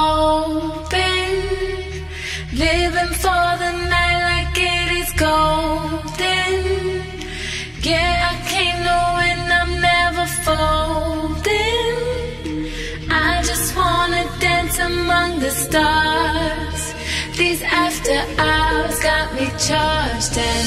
open, living for the night like it is golden. Yeah, I came knowing I'm never folding. I just wanna dance among the stars. These after hours got me charged and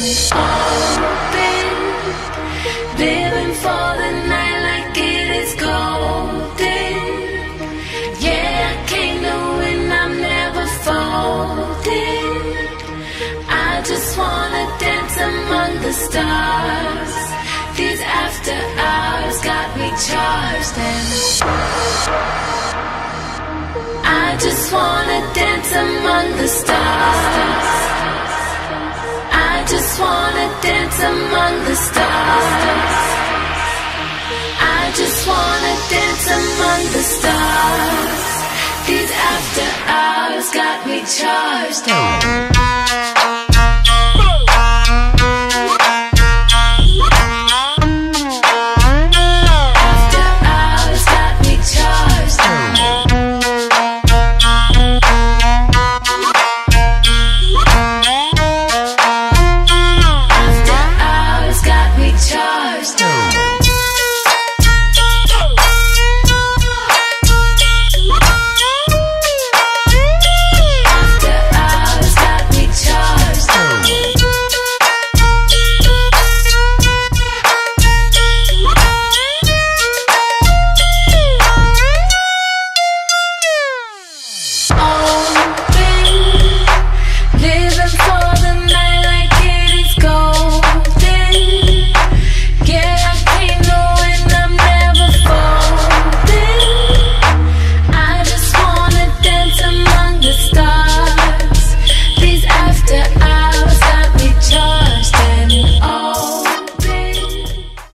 I just wanna dance among the stars. These after hours got me charged and I just wanna dance among the stars. I just wanna dance among the stars. I just wanna dance among the stars. These after hours got me charged.